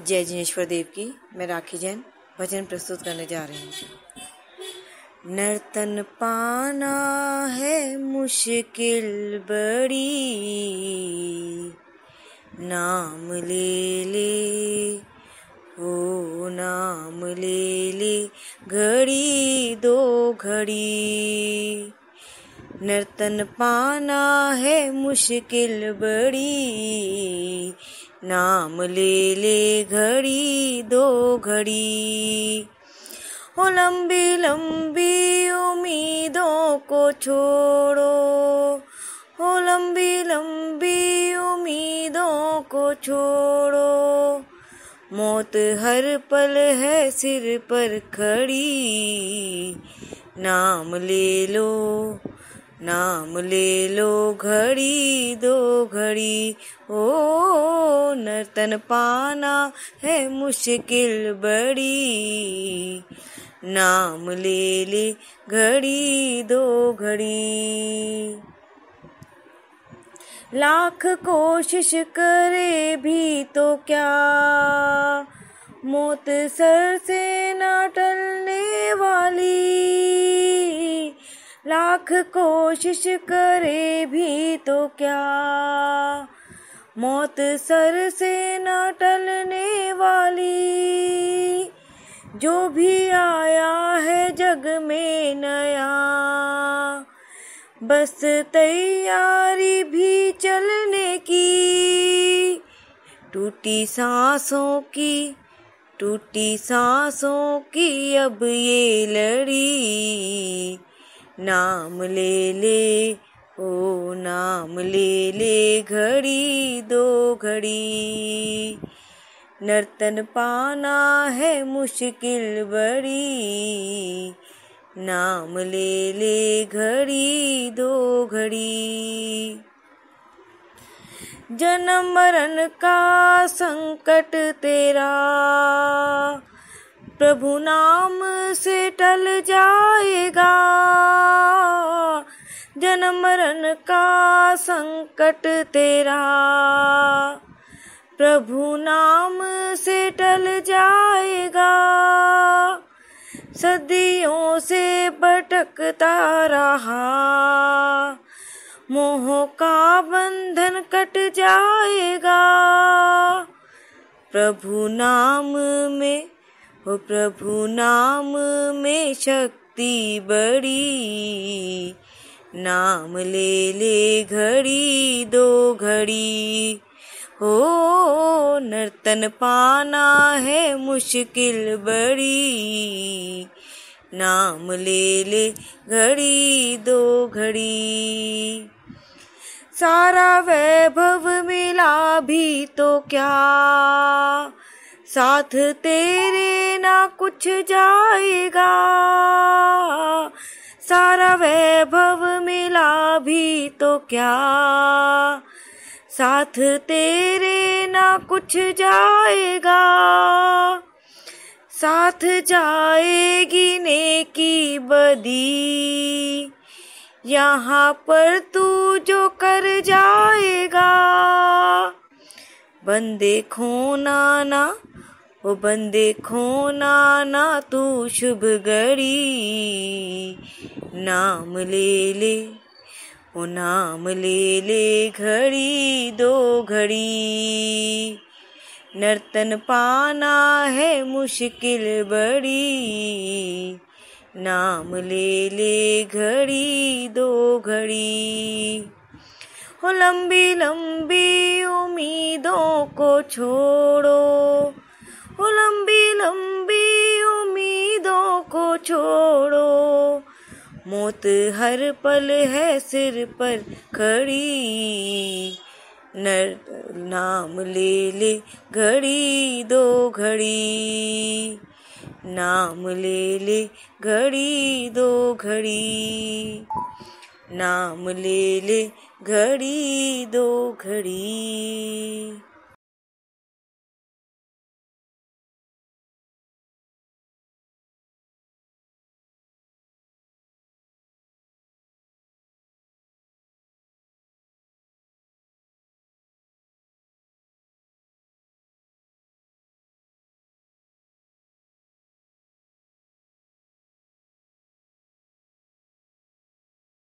जय जिनेश्वर देव की, मैं राखी जैन, भजन प्रस्तुत करने जा रही हूँ। नर्तन पाना है मुश्किल बड़ी, नाम ले ले ओ नाम ले ले, घड़ी दो घड़ी। नर्तन पाना है मुश्किल बड़ी नाम ले ले घड़ी, दो घड़ी। हो लंबी लंबी उम्मीदों को छोड़ो। हो लंबी लंबी उम्मीदों को छोड़ो। मौत हर पल है सिर पर खड़ी। नाम ले लो, नाम ले लो घड़ी, दो घड़ी। ओ नर्तन पाना है मुश्किल बड़ी। नाम ले ले घड़ी, दो घड़ी। लाख कोशिश करे भी तो क्या? मौत सर से न टलने वाली। लाख कोशिश करे भी तो क्या? मौत सर से न टलने वाली। जो भी आया है जग में नया। बस तैयारी भी चलने की। टूटी सांसों की, टूटी सांसों की अब ये लड़ी। नाम ले ले ओ नाम ले ले घड़ी, दो घड़ी। नर्तन पाना है मुश्किल बड़ी। नाम ले ले घड़ी, दो घड़ी। जन्म मरण का संकट तेरा। प्रभु नाम से टल जाएगा। जन्म मरण का संकट तेरा। प्रभु नाम से टल जाएगा, सदियों से भटकता रहा। मोह का बंधन कट जाएगा, प्रभु नाम में हो प्रभु नाम में शक्ति बड़ी। नाम ले ले घड़ी, दो घड़ी। हो नर्तन पाना है मुश्किल बड़ी। नाम ले ले घड़ी, दो घड़ी। सारा वैभव मिला भी तो क्या? साथ तेरे ना कुछ जाएगा। सारा वैभव मिला भी तो क्या? साथ तेरे ना कुछ जाएगा। साथ जाएगी नेकी बदी। यहाँ पर तू जो कर जाएगा। बंदे खोना ना, ओ बंदे खोना ना तू शुभ घड़ी। नाम ले ले। ओ नाम ले ले घड़ी, दो घड़ी। नर्तन पाना है मुश्किल बड़ी। नाम ले ले घड़ी, दो घड़ी। हो लंबी लंबी उम्मीदों को छोड़ो। वो लंबी लंबी उम्मीदों को छोड़ो। मौत हर पल है सिर पर खड़ी। नर नाम ले ले घड़ी दो घड़ी। नाम ले ले घड़ी दो घड़ी। नाम ले ले घड़ी दो घड़ी।